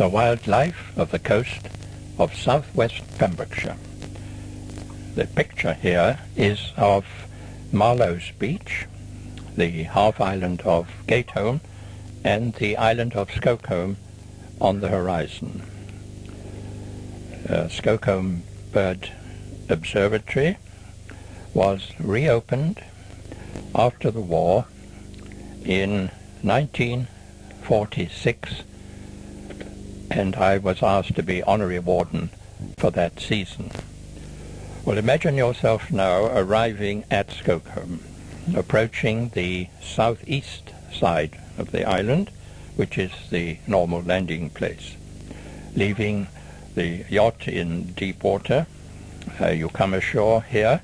the wildlife of the coast of southwest Pembrokeshire. The picture here is of Marloes Beach, the half island of Gatholm, and the island of Skokholm on the horizon. Uh, Bird Observatory was reopened after the war in 1946 and I was asked to be honorary warden for that season. Well, imagine yourself now arriving at Skokholm, approaching the southeast side of the island, which is the normal landing place. Leaving the yacht in deep water, uh, you come ashore here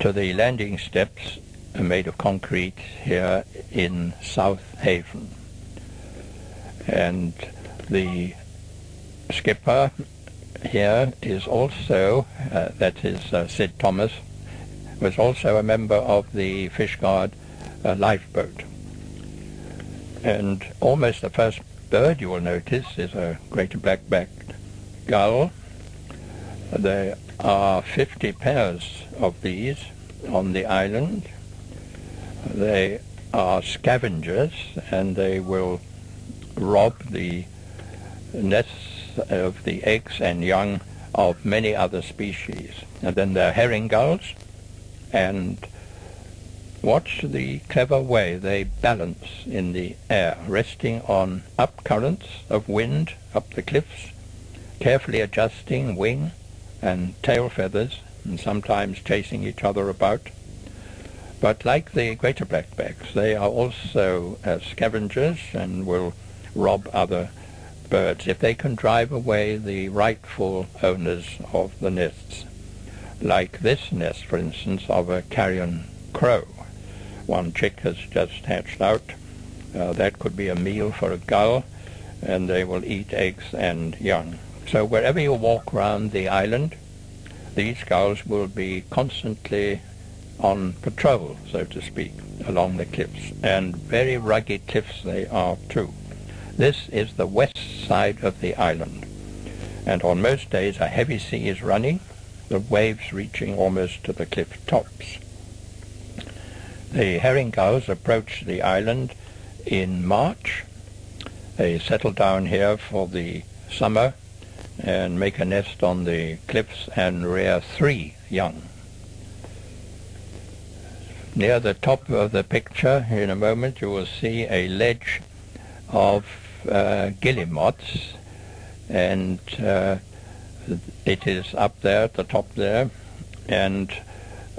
to the landing steps made of concrete here in South Haven. And the skipper here is also, uh, that is uh, Sid Thomas, was also a member of the Fishguard uh, lifeboat. And almost the first bird you will notice is a greater black-backed gull. There are 50 pairs of these on the island. They are scavengers and they will rob the nests of the eggs and young of many other species. And then there are herring gulls, and watch the clever way they balance in the air, resting on up currents of wind up the cliffs, carefully adjusting wing and tail feathers, and sometimes chasing each other about. But like the greater blackbacks, they are also uh, scavengers and will rob other birds if they can drive away the rightful owners of the nests. Like this nest, for instance, of a carrion crow. One chick has just hatched out. Uh, that could be a meal for a gull, and they will eat eggs and young. So wherever you walk around the island, these gulls will be constantly on patrol, so to speak, along the cliffs. And very rugged cliffs they are too. This is the west side of the island, and on most days a heavy sea is running, the waves reaching almost to the cliff tops. The herring gulls approach the island in March. They settle down here for the summer and make a nest on the cliffs and rear three young. Near the top of the picture, in a moment, you will see a ledge of uh, guillemots, and uh, it is up there at the top there, and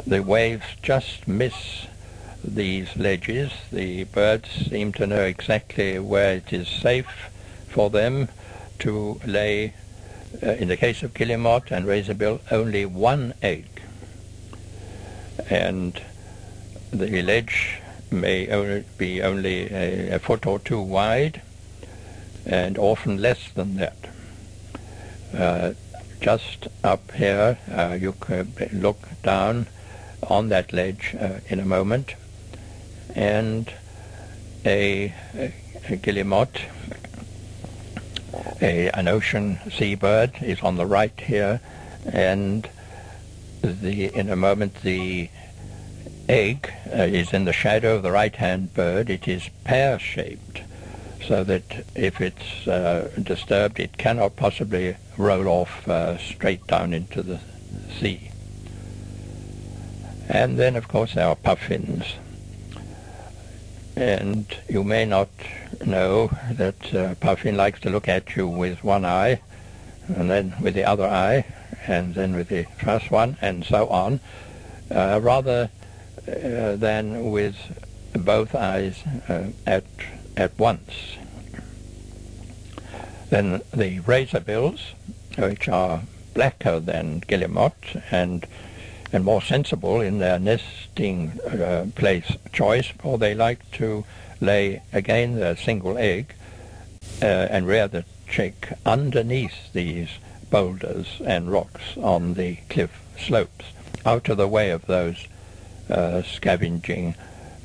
the waves just miss these ledges. The birds seem to know exactly where it is safe for them to lay, uh, in the case of guillemot and razorbill, only one egg. And the ledge may only be only a, a foot or two wide, and often less than that. Uh, just up here, uh, you could look down on that ledge uh, in a moment, and a, a, a guillemot, a, an ocean seabird, is on the right here, and the in a moment the egg uh, is in the shadow of the right-hand bird. It is pear-shaped so that if it's uh, disturbed, it cannot possibly roll off uh, straight down into the sea. And then, of course, there are puffins. And you may not know that uh, puffin likes to look at you with one eye, and then with the other eye, and then with the first one, and so on, uh, rather uh, than with both eyes at at once. Then the razor bills, which are blacker than guillemot and and more sensible in their nesting uh, place choice, for they like to lay again their single egg uh, and rear the chick underneath these boulders and rocks on the cliff slopes, out of the way of those uh, scavenging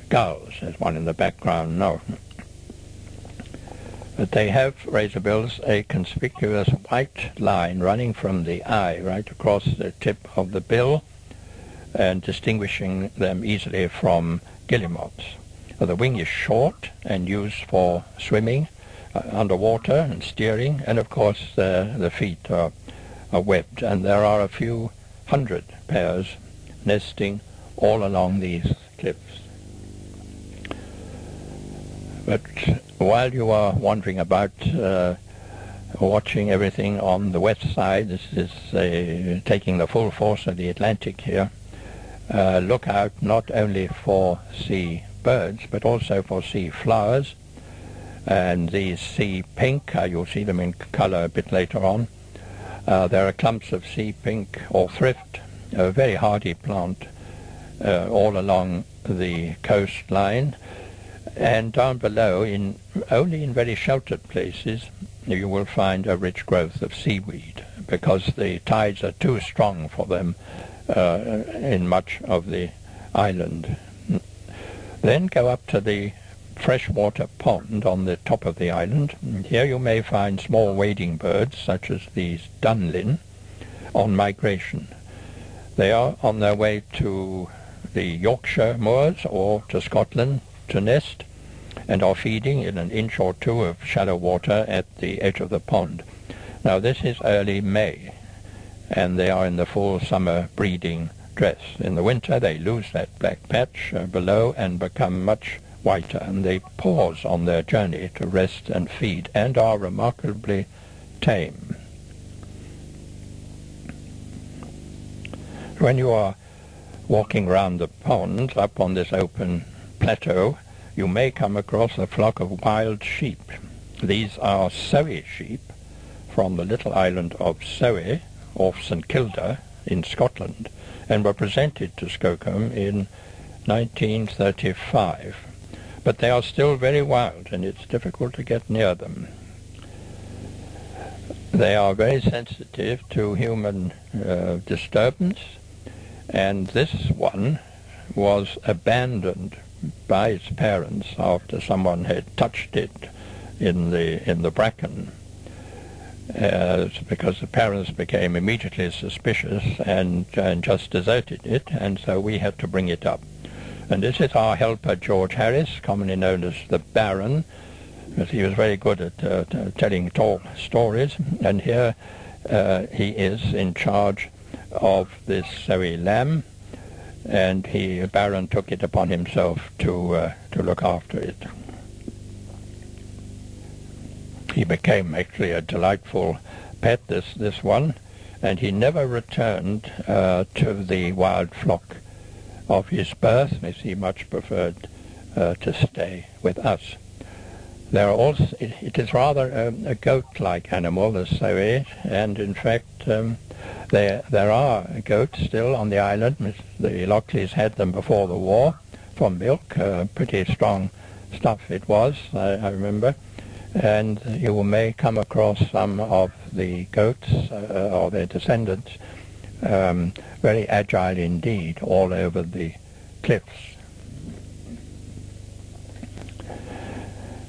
gulls. There's one in the background now. But they have razor bills a conspicuous white line running from the eye right across the tip of the bill and distinguishing them easily from guillemots. The wing is short and used for swimming uh, underwater and steering, and of course the, the feet are, are webbed, and there are a few hundred pairs nesting all along these cliffs. But while you are wandering about, uh, watching everything on the west side, this is uh, taking the full force of the Atlantic here, uh, look out not only for sea birds, but also for sea flowers. And these sea pink, uh, you'll see them in colour a bit later on. Uh, there are clumps of sea pink or thrift, a very hardy plant uh, all along the coastline. And down below, in only in very sheltered places, you will find a rich growth of seaweed because the tides are too strong for them uh, in much of the island. Then go up to the freshwater pond on the top of the island. Here you may find small wading birds such as these dunlin on migration. They are on their way to the Yorkshire moors or to Scotland to nest and are feeding in an inch or two of shallow water at the edge of the pond. Now this is early May and they are in the full summer breeding dress. In the winter they lose that black patch uh, below and become much whiter and they pause on their journey to rest and feed and are remarkably tame. When you are walking round the pond up on this open plateau, you may come across a flock of wild sheep. These are Soay sheep from the little island of Soay off St Kilda in Scotland and were presented to Skokholm in 1935. But they are still very wild and it's difficult to get near them. They are very sensitive to human uh, disturbance and this one was abandoned by its parents after someone had touched it in the in the bracken. Uh, because the parents became immediately suspicious and, and just deserted it and so we had to bring it up. And this is our helper George Harris commonly known as the Baron because he was very good at uh, telling tall stories. And here uh, he is in charge of this Soay lamb, and he Baron took it upon himself to uh, to look after it. He became actually a delightful pet, this this one, and he never returned uh, to the wild flock of his birth, as he much preferred uh, to stay with us. There are also, it, it is rather um, a goat-like animal, the Soay, and in fact um, there, there are goats still on the island. The Lockleys had them before the war for milk. Uh, pretty strong stuff it was, I, I, remember. And you may come across some of the goats uh, or their descendants, um, very agile indeed, all over the cliffs.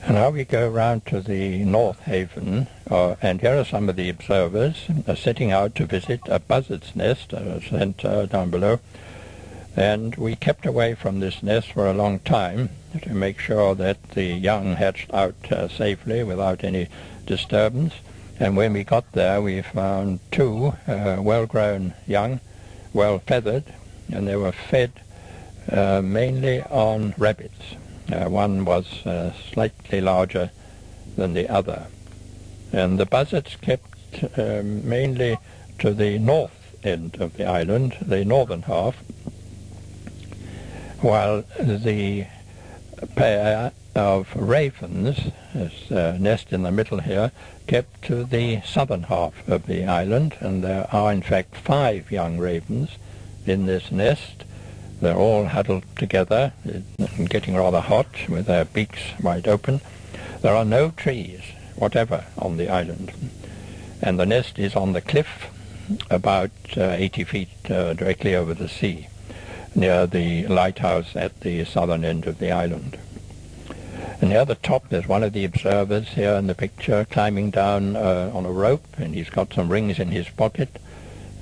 And now we go round to the North Haven, uh, and here are some of the observers uh, setting out to visit a buzzard's nest uh, sent down below. And we kept away from this nest for a long time to make sure that the young hatched out uh, safely without any disturbance. And when we got there, we found two uh, well-grown young, well-feathered, and they were fed uh, mainly on rabbits. One was slightly larger than the other. And the buzzards kept um, mainly to the north end of the island, the northern half, while the pair of ravens, this uh, nest in the middle here, kept to the southern half of the island, and there are in fact five young ravens in this nest, they're all huddled together and getting rather hot with their beaks wide open. There are no trees whatever on the island. And the nest is on the cliff about uh, 80 feet uh, directly over the sea near the lighthouse at the southern end of the island. And near the top there's one of the observers here in the picture climbing down uh, on a rope and he's got some rings in his pocket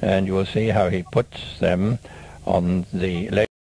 and you will see how he puts them on the